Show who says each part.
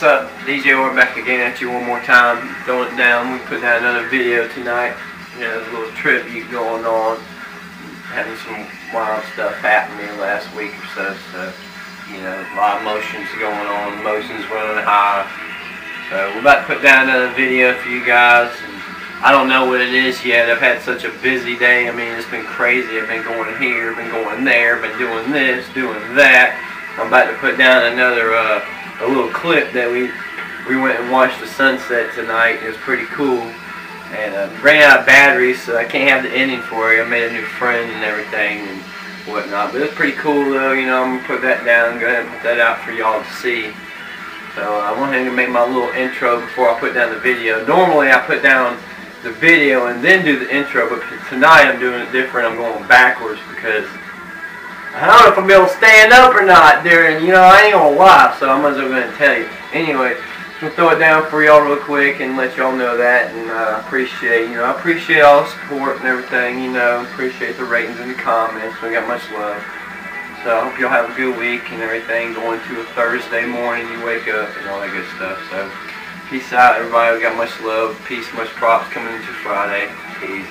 Speaker 1: what's up? DJ AurA back again at you one more time. Throwing it down. We put down another video tonight. You know, a little tribute going on. Having some wild stuff happening last week or so. So, you know, a lot of emotions going on. Emotions running high. So we're about to put down another video for you guys. I don't know what it is yet. I've had such a busy day. I mean, it's been crazy. I've been going here, been going there, been doing this, doing that. I'm about to put down another uh, a little clip that we we went and watched the sunset tonight. It was pretty cool. And uh, ran out of batteries, so I can't have the ending for you. I made a new friend and everything and whatnot. But it's pretty cool though, you know, I'm going to put that down, go ahead and put that out for y'all to see. So uh, I wanted to make my little intro before I put down the video. Normally I put down the video and then do the intro, but tonight I'm doing it different. I'm going backwards because I don't know if I'm be able to stand up or not during, you know, I ain't to lie, so I'm as well go ahead and tell you. Anyway, I'm gonna throw it down for y'all real quick and let y'all know that, and I uh, appreciate, you know, I appreciate all the support and everything, you know, appreciate the ratings and the comments, we got much love. So I hope y'all have a good week and everything, going to a Thursday morning, you wake up and all that good stuff, so peace out everybody, we got much love, peace, much props coming into Friday, peace.